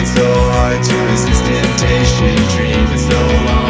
It's so hard to resist temptation. Dream is so long